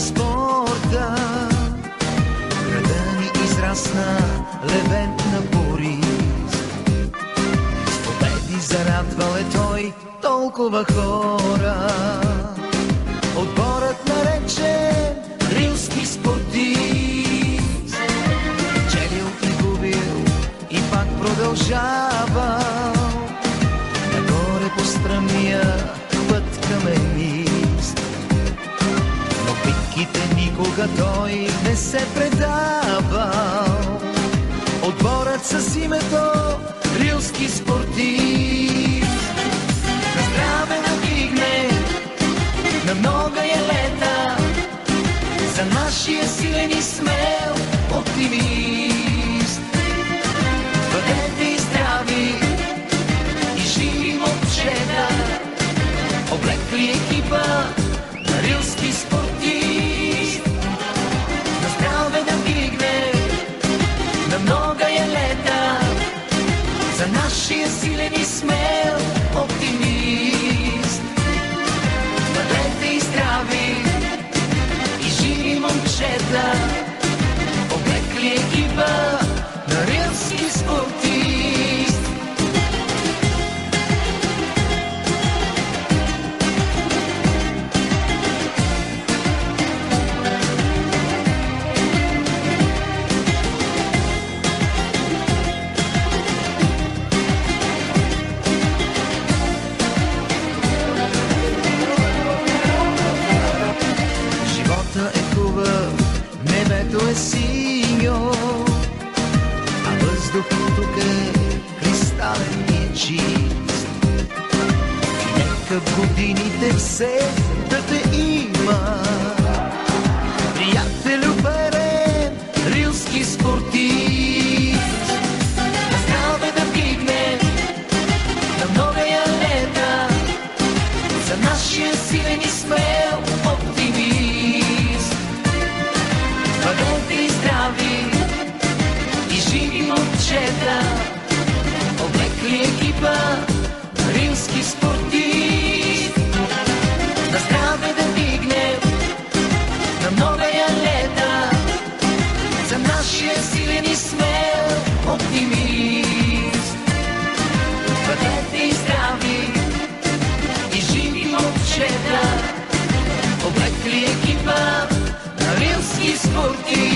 на спорта. Града ни израсна левент на Борис. С победи зарадвал е той толкова хора. Отборът нарече рилски спортист. Челил и губил и пак продължавал. Никога той не се предавал. Отборът с името Рилски спортист. На здраве надигне на много е лета за нашия силен и смел оптимист. Бъдете и здрави и живи момчета, облекли екипа силен и смел оптимист. Бъдете и здрави и живи момчета, облекли екипа а въздухът тук е кристален и чист. И нека в годините все да те има. Момчета, облекли екипа на римски спортист. На здраве да вдигне на новия лета за нашия силен и смел оптимист. Бъдете и здрави и живи момчета, облекли екипа на рилски спортист.